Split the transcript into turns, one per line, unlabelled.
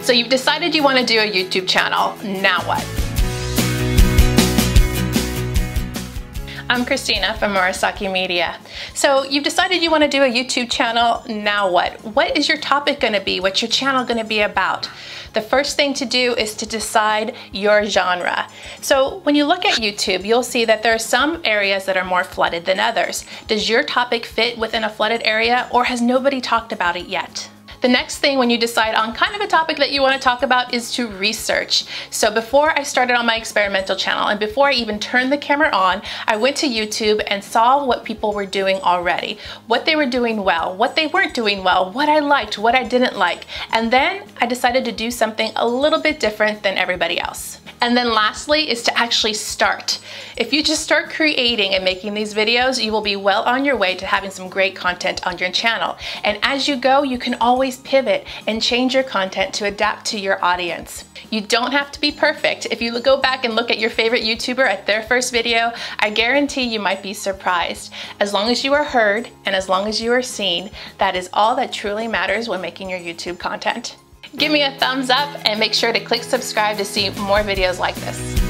So you've decided you want to do a YouTube channel. Now what? I'm Christina from Murasaki Media. So you've decided you want to do a YouTube channel, now what? What is your topic going to be? What's your channel going to be about? The first thing to do is to decide your genre. So when you look at YouTube, you'll see that there are some areas that are more flooded than others. Does your topic fit within a flooded area or has nobody talked about it yet? The next thing when you decide on kind of a topic that you want to talk about is to research. So before I started on my experimental channel and before I even turned the camera on, I went to YouTube and saw what people were doing already, what they were doing well, what they weren't doing well, what I liked, what I didn't like. And then I decided to do something a little bit different than everybody else. And then lastly is to actually start. If you just start creating and making these videos, you will be well on your way to having some great content on your channel. And as you go, you can always pivot and change your content to adapt to your audience. You don't have to be perfect. If you go back and look at your favorite YouTuber at their first video, I guarantee you might be surprised. As long as you are heard and as long as you are seen, that is all that truly matters when making your YouTube content. Give me a thumbs up and make sure to click subscribe to see more videos like this.